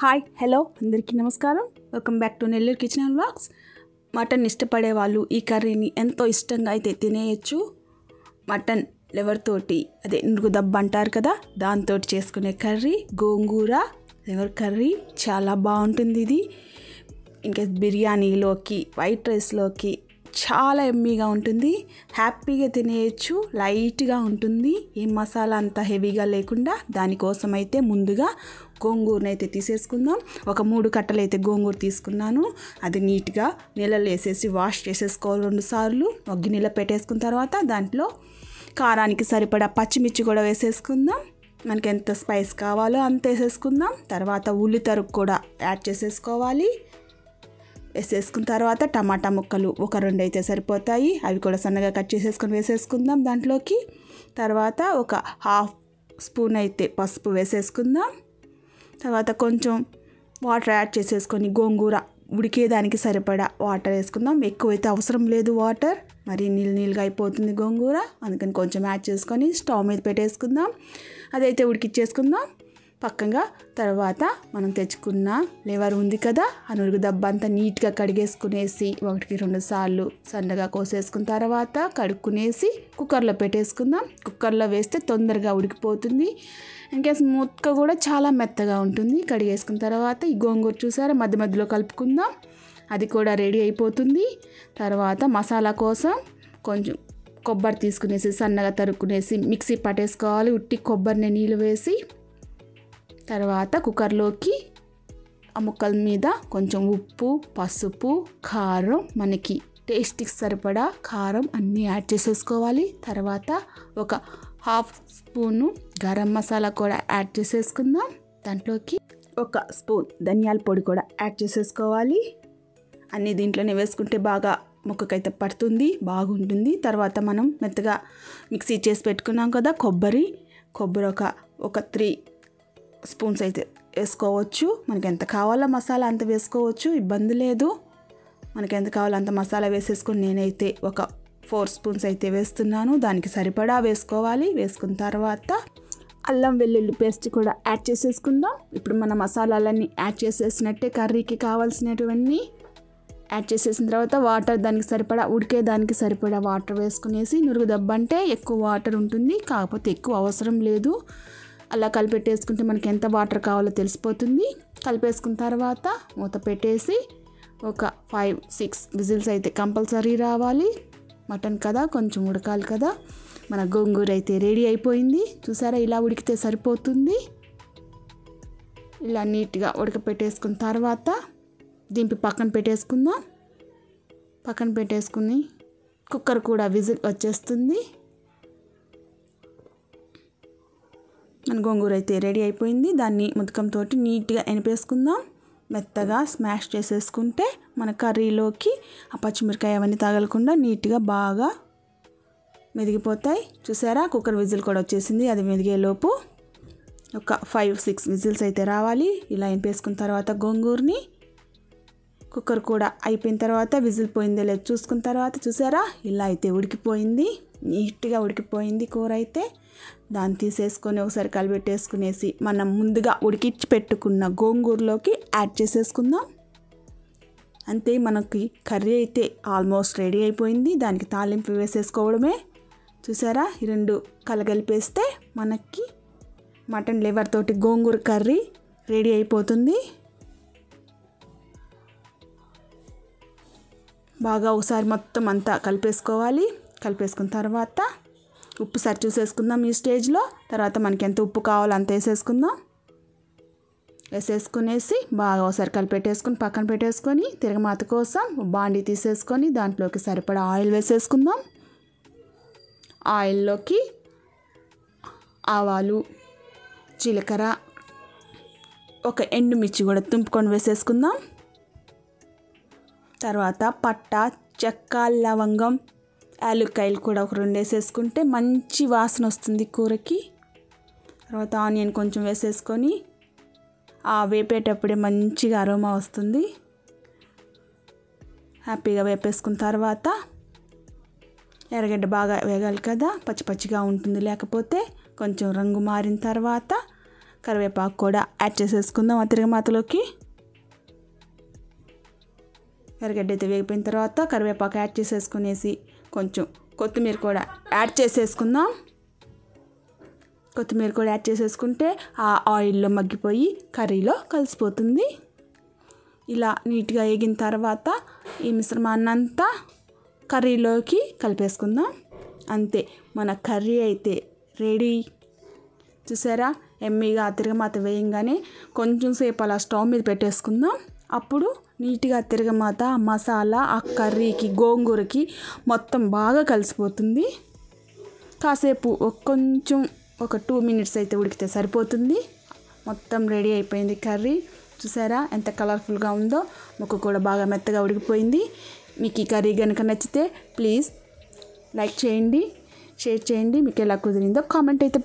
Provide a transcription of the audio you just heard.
Hi hello అందరికీ నమస్కారం. Welcome back to Nellore kitchen and blogs mutton ఇష్టపడే వాళ్ళు ఈ కర్రీని ఎంతో ఇష్టంగా అయితే తినేయచ్చు. మటన్ లివర్ తోటి అదే నురుగు దబ్బ అంటారు కదా దాంతో చేసుకునే కర్రీ గోంగూర లివర్ కర్రీ చాలా బాగుంటుంది ఇది. ఇంకా బిర్యానీలోకి వైట్ రైస్లోకి చాలా ఎమ్మీగా ఉంటుంది. హ్యాపీగా తినేయచ్చు లైట్గా ఉంటుంది. ఏం మసాలా అంత హెవీగా లేకుండా దానికోసం అయితే ముందుగా గోంగూరని అయితే తీసేసుకుందాం. ఒక మూడు కట్టలు అయితే గోంగూర తీసుకున్నాను. అది నీట్గా నీళ్ళలో వేసేసి వాష్ చేసేసుకోవాలి రెండు సార్లు. ఒక గిన్నెలో పెట్టేసుకున్న తర్వాత దాంట్లో కారానికి సరిపడా పచ్చిమిర్చి కూడా వేసేసుకుందాం. మనకి ఎంత స్పైస్ కావాలో అంత వేసేసుకుందాం. తర్వాత ఉల్లి తరుగు కూడా యాడ్ చేసేసుకోవాలి. వేసేసుకున్న తర్వాత టమాటా ముక్కలు ఒక రెండు అయితే సరిపోతాయి. అవి కూడా సన్నగా కట్ చేసేసుకొని వేసేసుకుందాం దాంట్లోకి. తర్వాత ఒక హాఫ్ స్పూన్ అయితే పసుపు వేసేసుకుందాం. తర్వాత కొంచెం వాటర్ యాడ్ చేసేసుకొని గోంగూర ఉడికేదానికి సరిపడా వాటర్ వేసుకుందాం. ఎక్కువైతే అవసరం లేదు వాటర్. మరి నీళ్ళు నీళ్ళుగా అయిపోతుంది గోంగూర. అందుకని కొంచెం యాడ్ చేసుకొని స్టవ్ మీద పెట్టేసుకుందాం. అదైతే ఉడికిచ్చేసుకుందాం. పక్కగా తర్వాత మనం తెచ్చుకున్న లేవర్ ఉంది కదా ఆ నురుగు దెబ్బ అంతా నీట్గా కడిగేసుకునేసి ఒకటికి రెండు సార్లు సన్నగా కోసేసుకున్న తర్వాత కడుక్కునేసి కుక్కర్లో పెట్టేసుకుందాం. కుక్కర్లో వేస్తే తొందరగా ఉడికిపోతుంది. ఇంకా ముక్క కూడా చాలా మెత్తగా ఉంటుంది. కడిగేసుకున్న తర్వాత ఈ గోంగూర చూసారా? మధ్య మధ్యలో కలుపుకుందాం. అది కూడా రెడీ అయిపోతుంది. తర్వాత మసాలా కోసం కొంచెం కొబ్బరి తీసుకునేసి సన్నగా తరుక్కునేసి మిక్సీ పట్టేసుకోవాలి. ఉట్టి కొబ్బరిని నీళ్ళు వేసి తర్వాత కుక్కర్లోకి ఆ ముక్కల మీద కొంచెం ఉప్పు పసుపు కారం మనకి టేస్ట్కి సరిపడా కారం అన్నీ యాడ్ చేసేసుకోవాలి. తర్వాత ఒక హాఫ్ స్పూను గరం మసాలా కూడా యాడ్ చేసేసుకుందాం. దాంట్లోకి ఒక స్పూన్ ధనియాల పొడి కూడా యాడ్ చేసేసుకోవాలి. అన్నీ దీంట్లోనే వేసుకుంటే బాగా ముక్కకైతే పడుతుంది బాగుంటుంది. తర్వాత మనం మెత్తగా మిక్సీ చేసి పెట్టుకున్నాం కదా కొబ్బరి. కొబ్బరి ఒక ఒక త్రీ స్పూన్స్ అయితే వేసుకోవచ్చు. మనకి ఎంత కావాలో మసాలా అంత వేసుకోవచ్చు. ఇబ్బంది లేదు. మనకి ఎంత కావాలో అంత మసాలా వేసేసుకొని నేనైతే ఒక ఫోర్ స్పూన్స్ అయితే వేస్తున్నాను. దానికి సరిపడా వేసుకోవాలి. వేసుకున్న తర్వాత అల్లం వెల్లుల్లి పేస్ట్ కూడా యాడ్ చేసేసుకుందాం. ఇప్పుడు మన మసాలాలన్నీ యాడ్ చేసేసినట్టే కర్రీకి కావాల్సినటువన్నీ యాడ్ చేసేసిన తర్వాత వాటర్ దానికి సరిపడా ఉడికే దానికి సరిపడా వాటర్ వేసుకునేసి నురుగు దెబ్బ అంటే ఎక్కువ వాటర్ ఉంటుంది. కాకపోతే ఎక్కువ అవసరం లేదు. అలా కలిపెట్టేసుకుంటే మనకి ఎంత వాటర్ కావాలో తెలిసిపోతుంది. కలిపేసుకున్న తర్వాత మూత పెట్టేసి ఒక ఫైవ్ సిక్స్ విజిల్స్ అయితే కంపల్సరీ రావాలి. మటన్ కదా కొంచెం ఉడకాలి కదా. మన గోంగూర అయితే రెడీ అయిపోయింది. చూసారా ఇలా ఉడికితే సరిపోతుంది. ఇలా నీట్గా ఉడకపెట్టేసుకున్న తర్వాత దింపి పక్కన పెట్టేసుకుందాం. పక్కన పెట్టేసుకుని కుక్కర్ కూడా విజిల్ వచ్చేస్తుంది. మన గోంగూర అయితే రెడీ అయిపోయింది. దాన్ని ముతకంతో నీట్గా ఎనిపేసుకుందాం. మెత్తగా స్మాష్ చేసేసుకుంటే మన కర్రీలోకి ఆ పచ్చిమిరకాయ అవన్నీ తగలకుండా నీట్గా బాగా మెదిగిపోతాయి. చూసారా? కుక్కర్ విజిల్ కూడా వచ్చేసింది. అది మెదిగేలోపు ఒక ఫైవ్ సిక్స్ విజిల్స్ అయితే రావాలి. ఇలా ఎనిపేసుకున్న తర్వాత గోంగూరని కుక్కర్ కూడా అయిపోయిన తర్వాత విజిల్ పోయిందో లేదో. చూసుకున్న తర్వాత చూసారా? ఇలా అయితే ఉడికిపోయింది. నీట్గా ఉడికిపోయింది కూర అయితే. దాన్ని తీసేసుకొని ఒకసారి కలిపెట్టేసుకునేసి మనం ముందుగా ఉడికించి పెట్టుకున్న గోంగూరలోకి యాడ్ చేసేసుకుందాం. అంతే మనకి కర్రీ అయితే ఆల్మోస్ట్ రెడీ అయిపోయింది. దానికి తాలింపు వేసేసుకోవడమే. చూసారా? ఈ రెండు కలగలిపేస్తే మనకి మటన్ లివర్ తోటి గోంగూర కర్రీ రెడీ అయిపోతుంది. బాగా ఒకసారి మొత్తం అంతా కలిపేసుకోవాలి. కలిపేసుకున్న తర్వాత ఉప్పు సరి చూసేసుకుందాం ఈ స్టేజ్లో. తర్వాత మనకి ఎంత ఉప్పు కావాలో అంత వేసేసుకుందాం. వేసేసుకునేసి బాగా ఒకసారి కలిపెట్టేసుకుని పక్కన పెట్టేసుకొని తిరగమాత కోసం బాండి తీసేసుకొని దాంట్లోకి సరిపడా ఆయిల్ వేసేసుకుందాం. ఆయిల్లోకి ఆవాలు జీలకర్ర ఒక ఎండుమిర్చి కూడా తుంపుకొని వేసేసుకుందాం. తర్వాత పట్ట చెక్క లవంగం యాలుక్కాయలు కూడా ఒక రెండు వేసేసుకుంటే మంచి వాసన వస్తుంది కూరకి. తర్వాత ఆనియన్ కొంచెం వేసేసుకొని ఆ వేపేటప్పుడే మంచిగా అరోమా వస్తుంది. హ్యాపీగా వేపేసుకున్న తర్వాత ఎర్రగడ్డ బాగా వేగాలి కదా పచ్చి పచ్చిగా ఉంటుంది. లేకపోతే కొంచెం రంగు మారిన తర్వాత కరివేపాకు కూడా యాడ్ చేసేసుకుందాం ఆ తిరగమాతలోకి. ఎర్రగడ్డ అయితే వేగిపోయిన తర్వాత కరివేపాకు యాడ్ చేసేసుకునేసి కొంచెం కొత్తిమీర కూడా యాడ్ చేసేసుకుందాం. కొత్తిమీర కూడా యాడ్ చేసేసుకుంటే ఆ ఆయిల్లో మగ్గిపోయి కర్రీలో కలిసిపోతుంది. ఇలా నీట్గా వేగిన తర్వాత ఈ మిశ్రమాన్ని అంతా కర్రీలోకి కలిపేసుకుందాం. అంతే మన కర్రీ అయితే రెడీ. చూసారా? ఎమ్మీగా తిరగమాత వేయంగానే కొంచెం సేపు అలా స్టవ్ మీద పెట్టేసుకుందాం. అప్పుడు నీట్గా తిరగమాత మసాలా ఆ కర్రీకి గోంగూరకి మొత్తం బాగా కలిసిపోతుంది. కాసేపు కొంచెం ఒక టూ మినిట్స్ అయితే ఉడికితే సరిపోతుంది. మొత్తం రెడీ అయిపోయింది కర్రీ. చూసారా ఎంత కలర్ఫుల్గా ఉందో? ముక్క కూడా బాగా మెత్తగా ఉడికిపోయింది. మీకు ఈ కర్రీ కనుక నచ్చితే ప్లీజ్ లైక్ చేయండి షేర్ చేయండి. మీకు ఎలా కుదిరిందో కామెంట్ అయితే